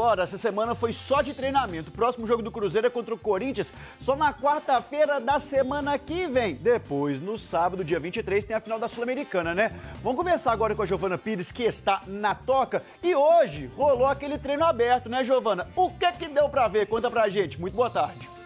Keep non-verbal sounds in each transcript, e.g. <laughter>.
Ora, essa semana foi só de treinamento. O próximo jogo do Cruzeiro é contra o Corinthians, só na quarta-feira da semana que vem. Depois, no sábado, dia 23, tem a final da Sul-Americana, né? Vamos conversar agora com a Giovana Pires, que está na toca. E hoje rolou aquele treino aberto, né, Giovana? O que que deu pra ver? Conta pra gente. Muito boa tarde.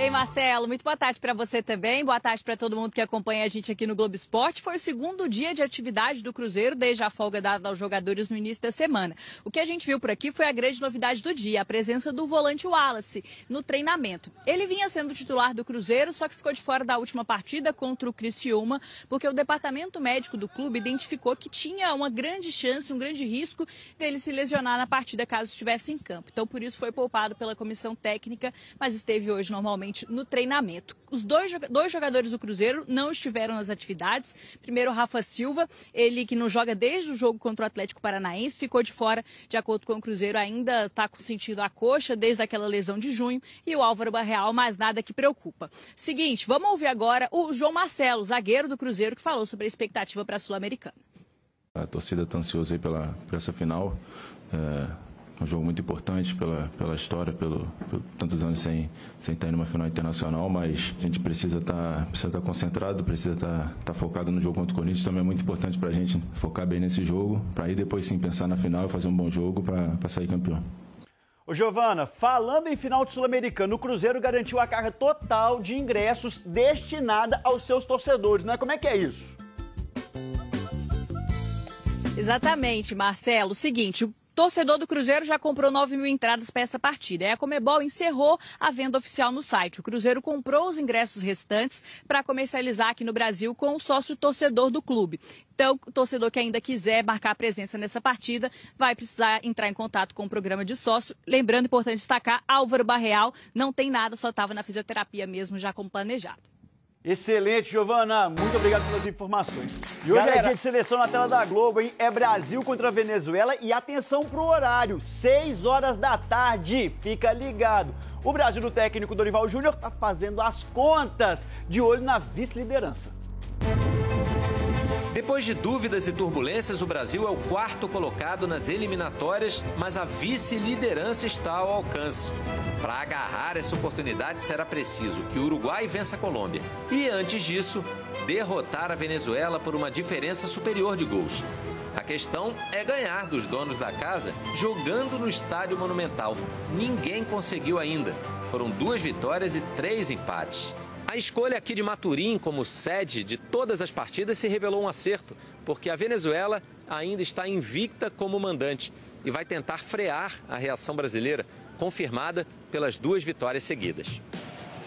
Ei, Marcelo, muito boa tarde para você também. Boa tarde para todo mundo que acompanha a gente aqui no Globo Esporte. Foi o segundo dia de atividade do Cruzeiro desde a folga dada aos jogadores no início da semana. O que a gente viu por aqui foi a grande novidade do dia, a presença do volante Wallace no treinamento. Ele vinha sendo titular do Cruzeiro, só que ficou de fora da última partida contra o Criciúma, porque o departamento médico do clube identificou que tinha uma grande chance, um grande risco dele se lesionar na partida caso estivesse em campo. Então, por isso foi poupado pela comissão técnica, mas esteve hoje normalmente no treinamento. Os dois, dois jogadores do Cruzeiro não estiveram nas atividades. Primeiro, Rafa Silva, ele que não joga desde o jogo contra o Atlético Paranaense, ficou de fora, de acordo com o Cruzeiro, ainda está com sentido a coxa desde aquela lesão de junho. E o Álvaro Barreal, mais nada que preocupa. Seguinte, vamos ouvir agora o João Marcelo, zagueiro do Cruzeiro, que falou sobre a expectativa para a Sul-Americana. A torcida está ansiosa aí pela, por essa final. É um jogo muito importante pela, pela história, pelo, por tantos anos sem, sem estar em uma final internacional, mas a gente precisa estar, tá, precisa estar tá concentrado, precisa estar, tá, estar focado no jogo contra o Corinthians. Também é muito importante para a gente focar bem nesse jogo, para aí depois sim pensar na final e fazer um bom jogo para sair campeão. Ô Giovana, falando em final de Sul-Americano, o Cruzeiro garantiu a carga total de ingressos destinada aos seus torcedores, né? Como é que é isso? Exatamente, Marcelo. O seguinte, o torcedor do Cruzeiro já comprou 9 mil entradas para essa partida. E a Comebol encerrou a venda oficial no site. O Cruzeiro comprou os ingressos restantes para comercializar aqui no Brasil com o sócio torcedor do clube. Então, o torcedor que ainda quiser marcar presença nessa partida vai precisar entrar em contato com o programa de sócio. Lembrando, importante destacar, Álvaro Barreal não tem nada, só estava na fisioterapia mesmo, já como planejado. Excelente, Giovana. Muito obrigado pelas informações. E hoje Galera... é dia de seleção na tela da Globo, hein? É Brasil contra Venezuela e atenção pro horário, 6 horas da tarde. Fica ligado. O Brasil do técnico Dorival Júnior tá fazendo as contas de olho na vice-liderança. Depois de dúvidas e turbulências, o Brasil é o quarto colocado nas eliminatórias, mas a vice-liderança está ao alcance. Para agarrar essa oportunidade, será preciso que o Uruguai vença a Colômbia. E antes disso, derrotar a Venezuela por uma diferença superior de gols. A questão é ganhar dos donos da casa jogando no Estádio Monumental. Ninguém conseguiu ainda. Foram duas vitórias e três empates. A escolha aqui de Maturim como sede de todas as partidas se revelou um acerto, porque a Venezuela ainda está invicta como mandante e vai tentar frear a reação brasileira, confirmada pelas duas vitórias seguidas.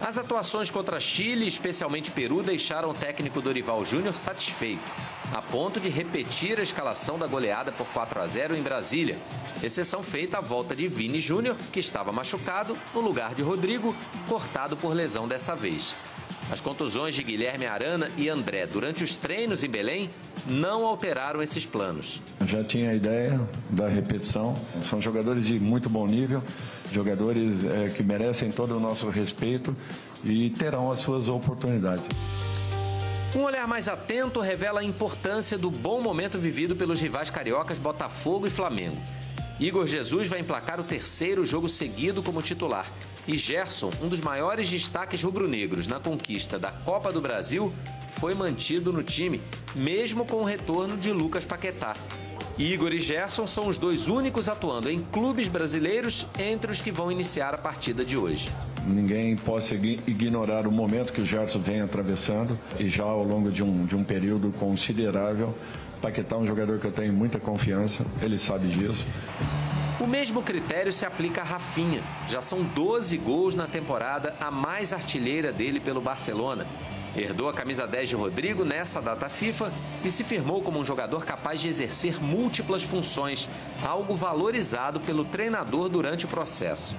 As atuações contra Chile, especialmente Peru, deixaram o técnico Dorival Júnior satisfeito, a ponto de repetir a escalação da goleada por 4 a 0 em Brasília, exceção feita à volta de Vini Júnior, que estava machucado, no lugar de Rodrigo, cortado por lesão dessa vez. As contusões de Guilherme Arana e André durante os treinos em Belém não alteraram esses planos. Já tinha a ideia da repetição. São jogadores de muito bom nível, jogadores é, que merecem todo o nosso respeito e terão as suas oportunidades. Um olhar mais atento revela a importância do bom momento vivido pelos rivais cariocas Botafogo e Flamengo. Igor Jesus vai emplacar o terceiro jogo seguido como titular. E Gerson, um dos maiores destaques rubro-negros na conquista da Copa do Brasil, foi mantido no time, mesmo com o retorno de Lucas Paquetá. Igor e Gerson são os dois únicos atuando em clubes brasileiros entre os que vão iniciar a partida de hoje. Ninguém pode ignorar o momento que o Gerson vem atravessando e já ao longo de um, de um período considerável Paquetá é um jogador que eu tenho muita confiança, ele sabe disso. O mesmo critério se aplica a Rafinha. Já são 12 gols na temporada, a mais artilheira dele pelo Barcelona. Herdou a camisa 10 de Rodrigo nessa data FIFA e se firmou como um jogador capaz de exercer múltiplas funções, algo valorizado pelo treinador durante o processo.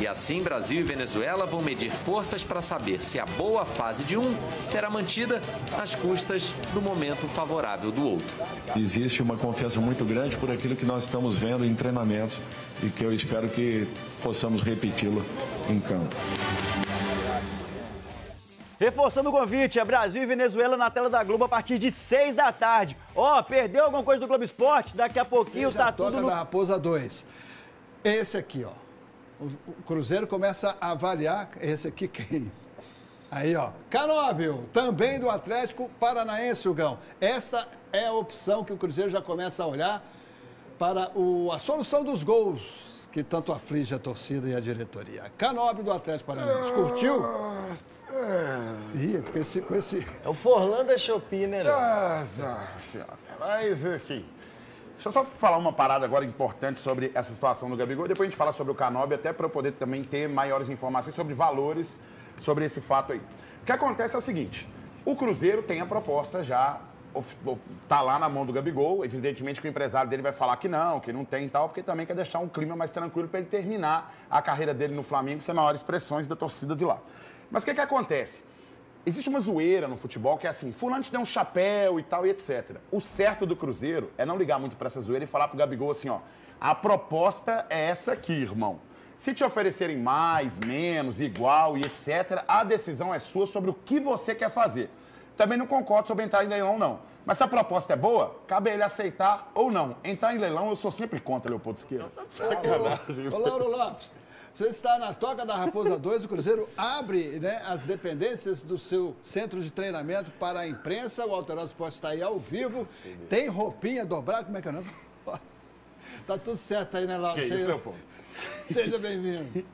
E assim, Brasil e Venezuela vão medir forças para saber se a boa fase de um será mantida às custas do momento favorável do outro. Existe uma confiança muito grande por aquilo que nós estamos vendo em treinamentos e que eu espero que possamos repeti-lo em campo. Reforçando o convite, é Brasil e Venezuela na tela da Globo a partir de 6 da tarde. Ó, oh, perdeu alguma coisa do Globo Esporte? Daqui a pouquinho Seja tá tudo toca no... da Raposa 2. Esse aqui, ó. O Cruzeiro começa a avaliar esse aqui quem? Aí, ó. Canóbio, também do Atlético Paranaense, Hugão. Esta é a opção que o Cruzeiro já começa a olhar para o, a solução dos gols que tanto aflige a torcida e a diretoria. Canóbio do Atlético Paranaense. Curtiu? Ih, com esse, com esse... É o Forlan da Shopee, né? Nossa senhora. Mas, enfim. Deixa eu só falar uma parada agora importante sobre essa situação do Gabigol. Depois a gente fala sobre o Canóbio, até para eu poder também ter maiores informações sobre valores sobre esse fato aí. O que acontece é o seguinte: o Cruzeiro tem a proposta já tá lá na mão do Gabigol. Evidentemente que o empresário dele vai falar que não, que não tem e tal, porque também quer deixar um clima mais tranquilo para ele terminar a carreira dele no Flamengo sem maiores pressões da torcida de lá. Mas o que, que acontece? Existe uma zoeira no futebol que é assim, fulano te deu um chapéu e tal e etc. O certo do Cruzeiro é não ligar muito para essa zoeira e falar pro Gabigol assim, ó, a proposta é essa aqui, irmão. Se te oferecerem mais, menos, igual e etc., a decisão é sua sobre o que você quer fazer. Também não concordo sobre entrar em leilão, não. Mas se a proposta é boa, cabe a ele aceitar ou não. Entrar em leilão, eu sou sempre contra, Leopoldo Siqueira. Sacanagem. Ô, ô, Lauro Lopes, você está na Toca da Raposa 2, o Cruzeiro abre né, as dependências do seu centro de treinamento para a imprensa. O Alterosa Esporte está aí ao vivo. Tem roupinha dobrada, como é que é o nome? Tá tudo certo aí, né, Lauro? Que isso, Leopoldo? <laughs> Seja bem-vindo.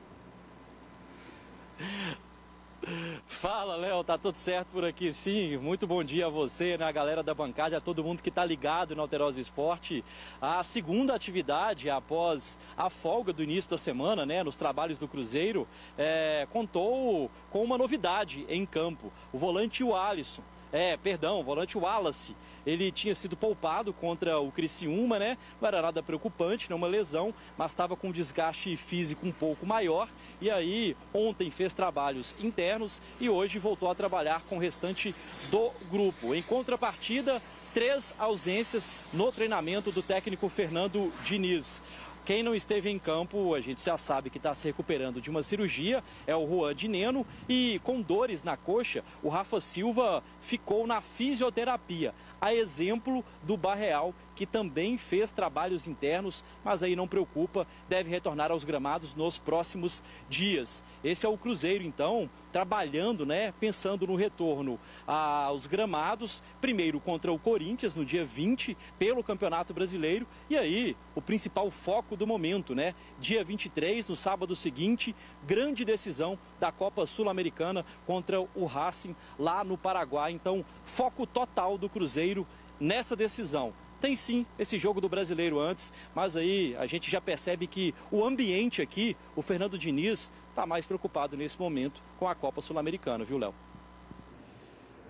Fala, Léo, tá tudo certo por aqui sim. Muito bom dia a você, né, a galera da bancada, a todo mundo que tá ligado no Alterosa Esporte. A segunda atividade após a folga do início da semana, né, nos trabalhos do Cruzeiro, é, contou com uma novidade em campo. O volante o Alisson, é, perdão, o volante Wallace ele tinha sido poupado contra o Criciúma, né? Não era nada preocupante, não uma lesão, mas estava com um desgaste físico um pouco maior. E aí, ontem fez trabalhos internos e hoje voltou a trabalhar com o restante do grupo. Em contrapartida, três ausências no treinamento do técnico Fernando Diniz. Quem não esteve em campo, a gente já sabe que está se recuperando de uma cirurgia, é o Juan Dineno. E com dores na coxa, o Rafa Silva ficou na fisioterapia a exemplo do Barreal, que também fez trabalhos internos, mas aí não preocupa, deve retornar aos gramados nos próximos dias. Esse é o Cruzeiro, então, trabalhando, né, pensando no retorno aos gramados, primeiro contra o Corinthians no dia 20, pelo Campeonato Brasileiro, e aí o principal foco do momento, né, dia 23, no sábado seguinte, grande decisão da Copa Sul-Americana contra o Racing lá no Paraguai. Então, foco total do Cruzeiro nessa decisão. Tem sim esse jogo do brasileiro antes, mas aí a gente já percebe que o ambiente aqui, o Fernando Diniz, está mais preocupado nesse momento com a Copa Sul-Americana, viu, Léo?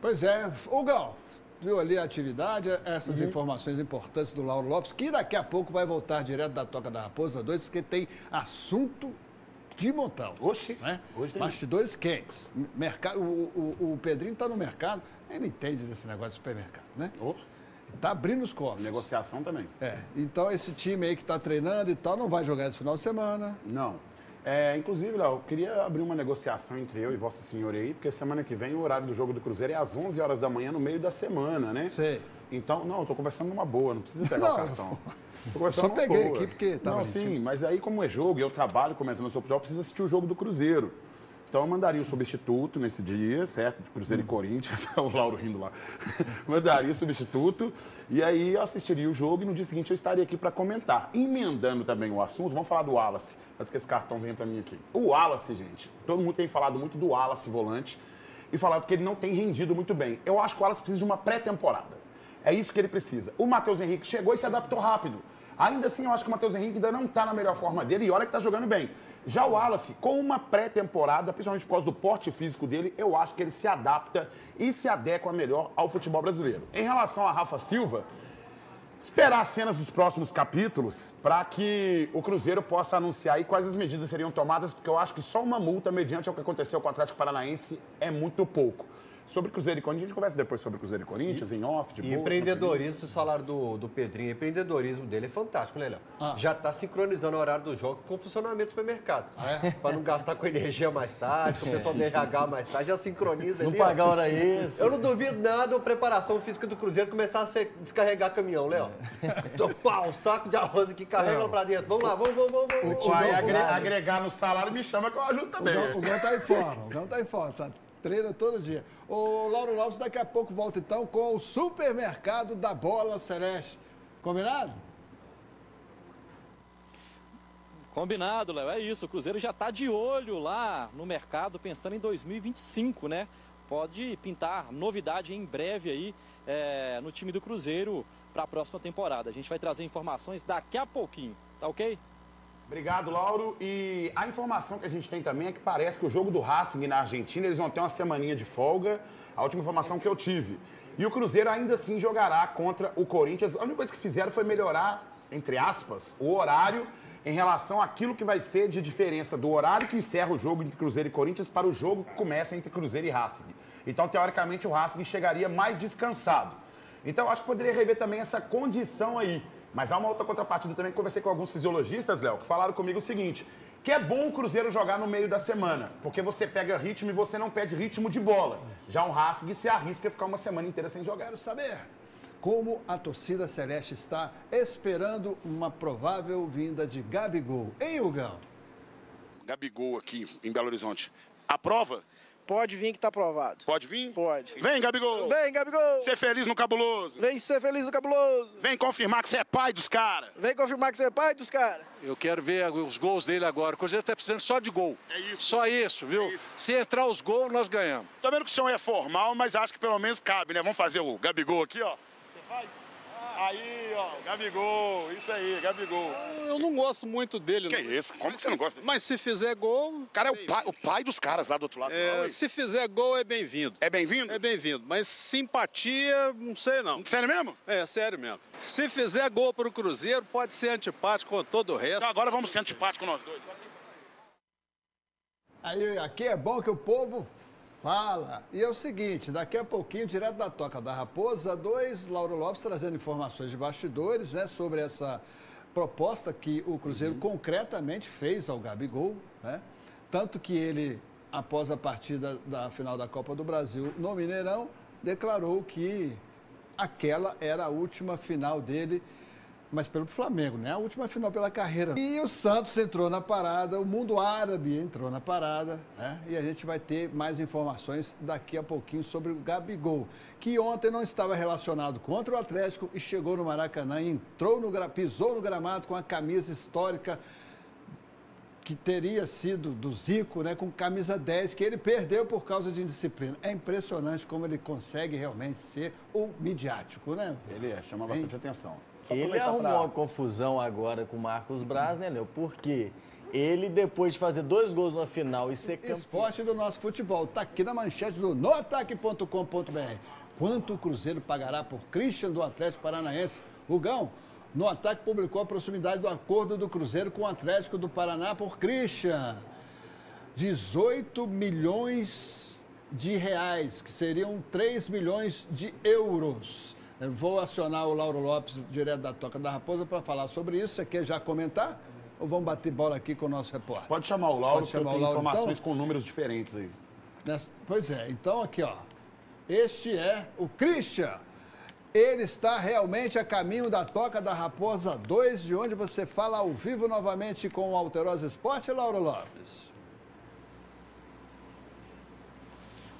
Pois é. Hugo, viu ali a atividade, essas uhum. informações importantes do Lauro Lopes, que daqui a pouco vai voltar direto da Toca da Raposa 2, porque tem assunto de montão. Oxi. Né? Hoje Bastidores quentes. Mercado, o, o, o Pedrinho está no mercado, ele entende desse negócio de supermercado, né? Oh. Está abrindo os cofres. Negociação também. É. Então esse time aí que está treinando e tal não vai jogar esse final de semana. Não. É, inclusive, Léo, eu queria abrir uma negociação entre eu e Vossa Senhora aí, porque semana que vem o horário do jogo do Cruzeiro é às 11 horas da manhã, no meio da semana, né? Sei. Então, não, eu tô conversando numa boa, não precisa pegar não, o cartão. <laughs> Tô Só peguei boa. aqui porque tava Não, sim, mas aí como é jogo e eu trabalho comentando sobre futebol, eu preciso assistir o jogo do Cruzeiro. Então eu mandaria o substituto nesse dia, certo? De Cruzeiro hum. e Corinthians, <laughs> o Lauro rindo lá. <laughs> mandaria o substituto e aí eu assistiria o jogo e no dia seguinte eu estaria aqui para comentar. Emendando também o assunto, vamos falar do Wallace, antes que esse cartão venha para mim aqui. O Wallace, gente, todo mundo tem falado muito do Wallace volante e falado que ele não tem rendido muito bem. Eu acho que o Wallace precisa de uma pré-temporada. É isso que ele precisa. O Matheus Henrique chegou e se adaptou rápido. Ainda assim, eu acho que o Matheus Henrique ainda não está na melhor forma dele e olha que está jogando bem. Já o Wallace, com uma pré-temporada, principalmente por causa do porte físico dele, eu acho que ele se adapta e se adequa melhor ao futebol brasileiro. Em relação a Rafa Silva, esperar as cenas dos próximos capítulos para que o Cruzeiro possa anunciar aí quais as medidas seriam tomadas, porque eu acho que só uma multa mediante o que aconteceu com o Atlético Paranaense é muito pouco. Sobre Cruzeiro e Corinthians. A gente conversa depois sobre Cruzeiro e Corinthians, em off, de E boa. empreendedorismo, vocês falaram do, do Pedrinho, o empreendedorismo dele é fantástico, né, Léo? Ah. Já está sincronizando o horário do jogo com o funcionamento do supermercado. Ah, é? Para não gastar com energia mais tarde, com o pessoal do <laughs> RH mais tarde, já sincroniza Não ali. ó. pagar hora extra. Eu não duvido nada a preparação física do Cruzeiro começar a ser, descarregar caminhão, Léo. Tô, Pau, um saco de arroz aqui, carrega lá pra dentro. Vamos lá, vamos, vamos, vamos. Não agre- sabe. agregar no salário me chama que eu ajudo O também. Gão, o Gão tá em forma, o Gão tá em forma, tá? Treina todo dia. O Lauro Lopes daqui a pouco volta então com o supermercado da Bola Celeste. Combinado? Combinado, Léo. É isso. O Cruzeiro já está de olho lá no mercado, pensando em 2025, né? Pode pintar novidade em breve aí é, no time do Cruzeiro para a próxima temporada. A gente vai trazer informações daqui a pouquinho, tá ok? Obrigado, Lauro. E a informação que a gente tem também é que parece que o jogo do Racing na Argentina, eles vão ter uma semaninha de folga. A última informação que eu tive. E o Cruzeiro ainda assim jogará contra o Corinthians. A única coisa que fizeram foi melhorar, entre aspas, o horário em relação àquilo que vai ser de diferença do horário que encerra o jogo entre Cruzeiro e Corinthians para o jogo que começa entre Cruzeiro e Racing. Então, teoricamente, o Racing chegaria mais descansado. Então, acho que poderia rever também essa condição aí. Mas há uma outra contrapartida também que conversei com alguns fisiologistas, Léo, que falaram comigo o seguinte: que é bom o Cruzeiro jogar no meio da semana, porque você pega ritmo e você não pede ritmo de bola. Já um Racing se arrisca a ficar uma semana inteira sem jogar. Quero saber como a torcida celeste está esperando uma provável vinda de Gabigol. Hein, Hugão? Gabigol aqui em Belo Horizonte. Aprova? Pode vir que tá aprovado. Pode vir? Pode. Vem, Gabigol! Vem, Gabigol! Ser feliz no cabuloso! Vem ser feliz no cabuloso! Vem confirmar que você é pai dos caras! Vem confirmar que você é pai dos caras! Eu quero ver os gols dele agora. O Cruzeiro tá precisando só de gol. É isso. Só isso, viu? isso. Se entrar os gols, nós ganhamos. Tô vendo que o senhor é formal, mas acho que pelo menos cabe, né? Vamos fazer o Gabigol aqui, ó. Você faz? Aí, ó, Gabigol, isso aí, Gabigol. Eu não gosto muito dele. Que isso? Como que você não gosta? Mas se fizer gol. O cara é o pai, o pai dos caras lá do outro lado. é, Não, hein? se fizer gol é bem-vindo. É bem-vindo? É bem-vindo. Mas simpatia, não sei não. Sério mesmo? É, sério mesmo. Se fizer gol pro Cruzeiro, pode ser antipático com todo o resto. Então agora vamos ser antipáticos nós dois. Aí, aqui é bom que o povo fala. E é o seguinte, daqui a pouquinho, direto da Toca da Raposa 2, Lauro Lopes trazendo informações de bastidores, né, sobre essa proposta que o Cruzeiro concretamente fez ao Gabigol, né? Tanto que ele, após a partida da final da Copa do Brasil no Mineirão, declarou que aquela era a última final dele mas pelo Flamengo, né? A última final pela carreira. E o Santos entrou na parada, o mundo árabe entrou na parada, né? E a gente vai ter mais informações daqui a pouquinho sobre o Gabigol, que ontem não estava relacionado contra o Atlético e chegou no Maracanã, e entrou no pisou no gramado com a camisa histórica que teria sido do Zico, né, com camisa 10, que ele perdeu por causa de indisciplina. É impressionante como ele consegue realmente ser o midiático, né? Ele é, chama bastante atenção. Ele arrumou pra- uma confusão agora com o Marcos Braz, né, Léo? Porque ele, depois de fazer dois gols na final e ser campeão. Esporte do nosso futebol. Está aqui na manchete do noataque.com.br. Quanto o Cruzeiro pagará por Christian do Atlético Paranaense? Rugão, no ataque publicou a proximidade do acordo do Cruzeiro com o Atlético do Paraná por Christian. 18 milhões de reais, que seriam 3 milhões de euros. Vou acionar o Lauro Lopes, direto da Toca da Raposa, para falar sobre isso. Você quer já comentar? Ou vamos bater bola aqui com o nosso repórter? Pode chamar o Lauro, Pode porque eu chamar tenho Lauro, informações então? com números diferentes aí. Nessa- Pois é, então aqui, ó. Este é o Christian. Ele está realmente a caminho da Toca da Raposa 2, de onde você fala ao vivo novamente com o Alterosa Esporte, Lauro Lopes.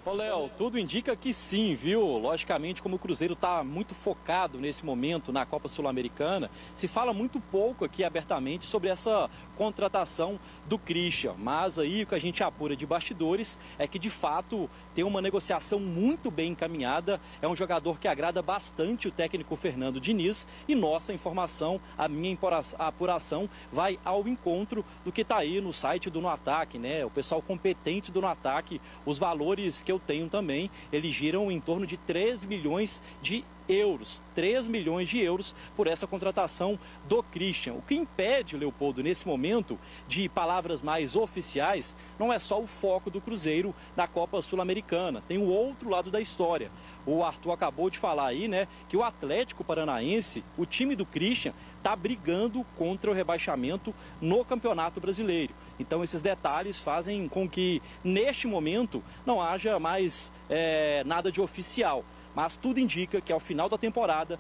Ô, Léo, tudo indica que sim, viu? Logicamente, como o Cruzeiro está muito focado nesse momento na Copa Sul-Americana, se fala muito pouco aqui abertamente sobre essa contratação do Christian. Mas aí o que a gente apura de bastidores é que, de fato, tem uma negociação muito bem encaminhada. É um jogador que agrada bastante o técnico Fernando Diniz. E nossa informação, a minha apuração, vai ao encontro do que está aí no site do No Ataque, né? O pessoal competente do No Ataque, os valores que eu tenho também, eles giram em torno de 3 milhões de euros, 3 milhões de euros por essa contratação do Christian. O que impede, Leopoldo, nesse momento, de palavras mais oficiais, não é só o foco do Cruzeiro na Copa Sul-Americana, tem o outro lado da história. O Arthur acabou de falar aí, né, que o Atlético Paranaense, o time do Christian, está brigando contra o rebaixamento no Campeonato Brasileiro. Então, esses detalhes fazem com que, neste momento, não haja mais é, nada de oficial. Mas tudo indica que ao final da temporada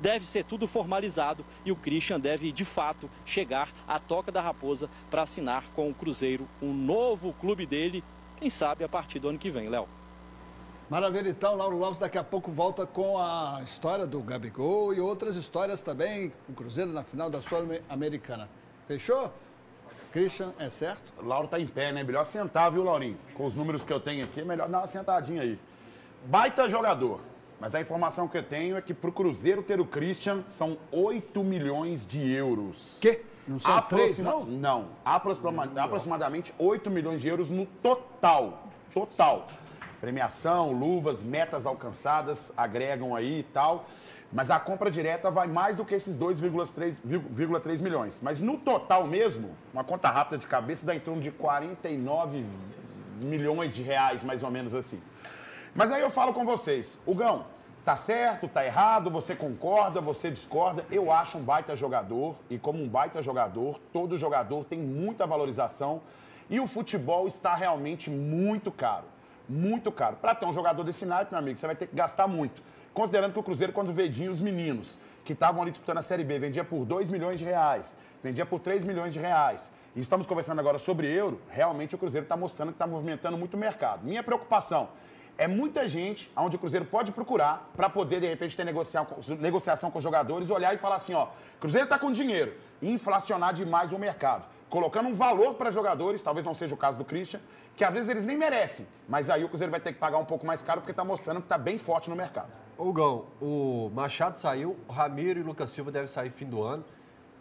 deve ser tudo formalizado e o Christian deve, de fato, chegar à Toca da Raposa para assinar com o Cruzeiro um novo clube dele, quem sabe a partir do ano que vem, Léo. Maravilha, então, Lauro Lopes daqui a pouco volta com a história do Gabigol e outras histórias também, o Cruzeiro na final da Sul-Americana. Fechou? Christian, é certo? O Lauro tá em pé, né? Melhor sentar, viu, Laurinho? Com os números que eu tenho aqui, é melhor dar uma sentadinha aí. Baita jogador. Mas a informação que eu tenho é que pro Cruzeiro ter o Christian são 8 milhões de euros. Que? Não são Aproxima... três, não? Não. Aproxima... Aproximadamente 8 milhões de euros no total. Total. Premiação, luvas, metas alcançadas, agregam aí e tal. Mas a compra direta vai mais do que esses 2,3 milhões. Mas no total mesmo, uma conta rápida de cabeça dá em torno de 49 milhões de reais, mais ou menos assim. Mas aí eu falo com vocês, Gão, tá certo, tá errado, você concorda, você discorda. Eu acho um baita jogador e como um baita jogador, todo jogador tem muita valorização e o futebol está realmente muito caro. Muito caro. Para ter um jogador desse naipe, meu amigo, você vai ter que gastar muito. Considerando que o Cruzeiro, quando vendia os meninos que estavam ali disputando a Série B, vendia por 2 milhões de reais, vendia por 3 milhões de reais. E estamos conversando agora sobre euro, realmente o Cruzeiro está mostrando que está movimentando muito o mercado. Minha preocupação é muita gente onde o Cruzeiro pode procurar para poder, de repente, ter negociação com os jogadores, olhar e falar assim, ó, Cruzeiro está com dinheiro e inflacionar demais o mercado. Colocando um valor para jogadores, talvez não seja o caso do Christian, que às vezes eles nem merecem. Mas aí o Cruzeiro vai ter que pagar um pouco mais caro porque está mostrando que está bem forte no mercado. Ô, Gão, o Machado saiu, o Ramiro e o Lucas Silva devem sair fim do ano.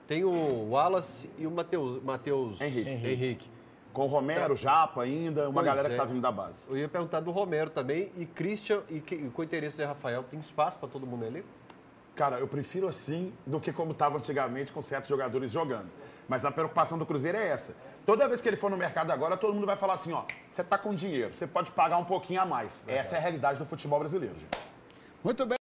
Tem o Wallace e o Matheus, Matheus Henrique. Henrique. Com o Romero, Japa ainda, uma Pois galera que é. está vindo da base. Eu ia perguntar do Romero também. E Christian, e, que- e com o interesse de Rafael, tem espaço para todo mundo ali? Cara, eu prefiro assim do que como estava antigamente com certos jogadores jogando. Mas a preocupação do Cruzeiro é essa. Toda vez que ele for no mercado agora, todo mundo vai falar assim, ó, você tá com dinheiro, você pode pagar um pouquinho a mais. Essa é a realidade do futebol brasileiro, gente. Muito bem.